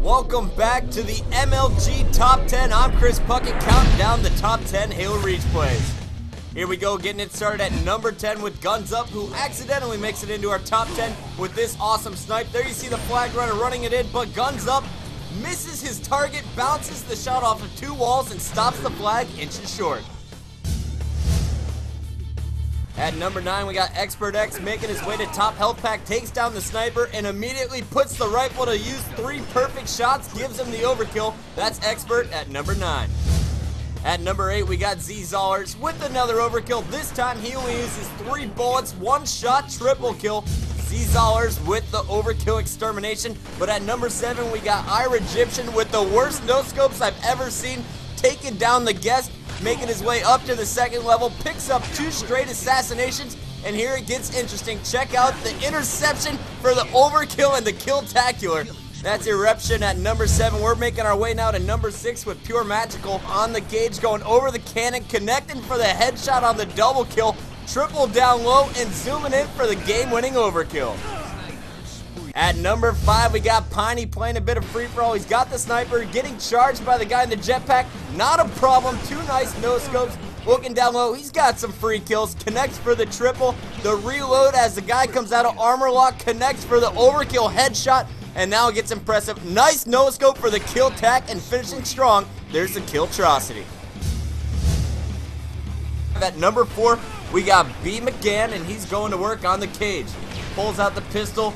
Welcome back to the MLG Top 10. I'm Chris Puckett counting down the top 10 Halo Reach plays. Here we go, getting it started at number 10 with Guns Up, who accidentally makes it into our top 10 with this awesome snipe. There you see the flag runner running it in, but Guns Up misses his target, bounces the shot off of two walls, and stops the flag inches short. At number 9, we got Expert X making his way to top health pack, takes down the sniper, and immediately puts the rifle to use three perfect shots, gives him the overkill. That's Expert at number 9. At number 8, we got Z Zollers with another overkill. This time he only uses three bullets, one shot, triple kill. Z Zollers with the overkill extermination. But at number 7, we got Eruption with the worst no scopes I've ever seen, taking down the guest making his way up to the second level, picks up two straight assassinations, and here it gets interesting. Check out the interception for the overkill and the kill-tacular. That's Eruption at number 7. We're making our way now to number 6 with Pure Magical on the gauge, going over the cannon, connecting for the headshot on the double kill, triple down low, and zooming in for the game-winning overkill. At number five, we got Piney playing a bit of free-for-all. He's got the sniper, getting charged by the guy in the jetpack. Not a problem. Two nice no-scopes. Looking down low, he's got some free kills. Connects for the triple. The reload as the guy comes out of armor lock. Connects for the overkill headshot. And now it gets impressive. Nice no-scope for the kill tack and finishing strong. There's the kill Killtrocity. At number four, we got B. McGann, and he's going to work on the cage. Pulls out the pistol,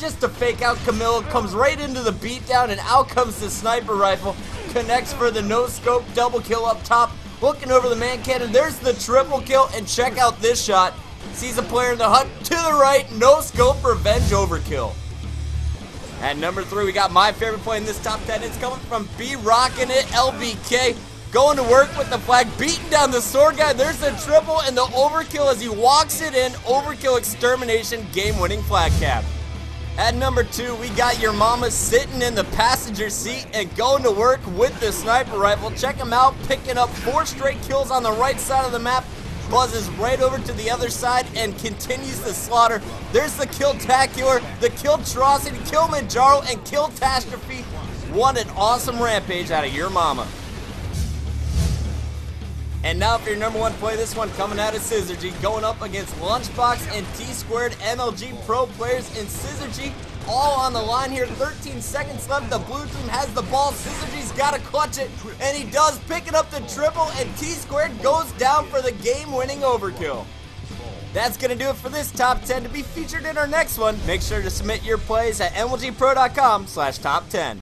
just to fake out Camilla, comes right into the beatdown, and out comes the sniper rifle. Connects for the no-scope double kill up top. Looking over the man cannon, there's the triple kill, and check out this shot. Sees a player in the hut to the right, no-scope revenge overkill. At number three, we got my favorite play in this top 10. It's coming from B Rockin' It, LBK. Going to work with the flag, beating down the sword guy. There's the triple and the overkill as he walks it in. Overkill extermination, game-winning flag cap. At number two, we got your mama sitting in the passenger seat and going to work with the sniper rifle. Check him out, picking up four straight kills on the right side of the map. Buzzes right over to the other side and continues the slaughter. There's the Kill-tacular, the Killtrocity, Killimanjaro, and Killtastrophe. What an awesome rampage out of your mama. And now for your number one play, this one coming out of Syzergy, going up against Lunchbox and T-Squared MLG Pro players in Syzergy. All on the line here, 13 seconds left. The blue team has the ball. Syzergy's got to clutch it, and he does, picking up the triple, and T-Squared goes down for the game-winning overkill. That's going to do it for this top 10 to be featured in our next one. Make sure to submit your plays at mlgpro.com slash top 10.